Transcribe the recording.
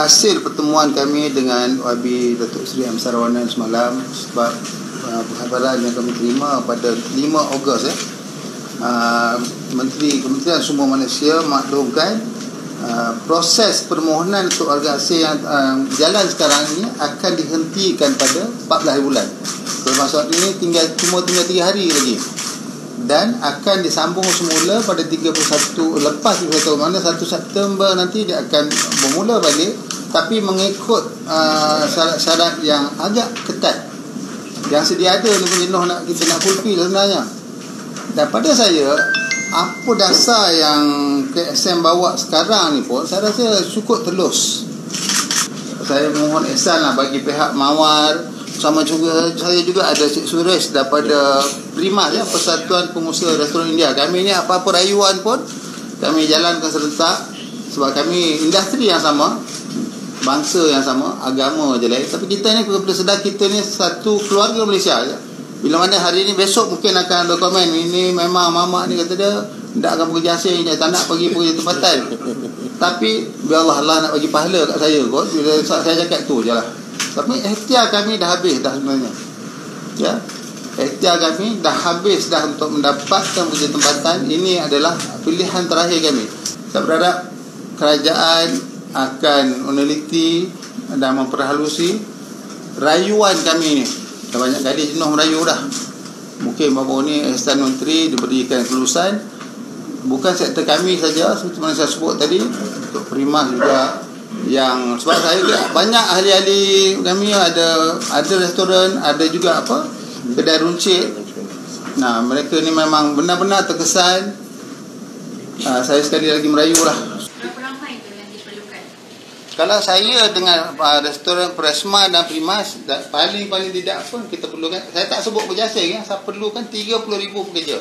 hasil pertemuan kami dengan YB Datuk Seri M. Sarawanan semalam sebab uh, perkhabaran yang kami terima pada 5 Ogos eh, uh, Menteri Kementerian Sumber Manusia maklumkan uh, proses permohonan untuk warga asing yang uh, jalan sekarang ini akan dihentikan pada 14 bulan. Termasuk ini tinggal cuma tinggal 3 hari lagi dan akan disambung semula pada 31 lepas 31 mana 1 September nanti dia akan bermula balik tapi mengikut uh, syarat-syarat yang agak ketat. Yang sedia ada ni pun nak kita nak fulfill sebenarnya. Dan pada saya apa dasar yang KSM bawa sekarang ni pun saya rasa cukup telus. Saya mohon ihsan lah bagi pihak Mawar. Sama juga saya juga ada Cik Suresh daripada Primas ya Persatuan Pengusaha Restoran India. Kami ni apa-apa rayuan pun kami jalankan serentak. Sebab kami industri yang sama, bangsa yang sama, agama je lain. Tapi kita ni kepada sedar kita ni satu keluarga Malaysia je. Bila mana hari ni besok mungkin akan ada komen ini memang mama ni kata dia tak akan asing je, tak nak pergi pergi tempatan. Tapi biar Allah Allah nak bagi pahala kat saya kot. Bila saya cakap tu je lah. Tapi ikhtiar kami dah habis dah sebenarnya. Ya. Ikhtiar kami dah habis dah untuk mendapatkan kerja tempatan. Ini adalah pilihan terakhir kami. Saya berharap kerajaan akan meneliti dan memperhalusi rayuan kami ni. Dah banyak kali jenuh merayu dah. Mungkin baru ni Asisten Menteri diberikan kelulusan. Bukan sektor kami saja seperti mana saya sebut tadi. Untuk Primas juga yang sebab saya juga banyak ahli-ahli kami ada ada restoran ada juga apa kedai runcit nah mereka ni memang benar-benar terkesan uh, saya sekali lagi merayu lah kalau saya dengan uh, restoran Presma dan Primas paling-paling tidak pun kita perlukan saya tak sebut berjasa ya saya perlukan 30,000 pekerja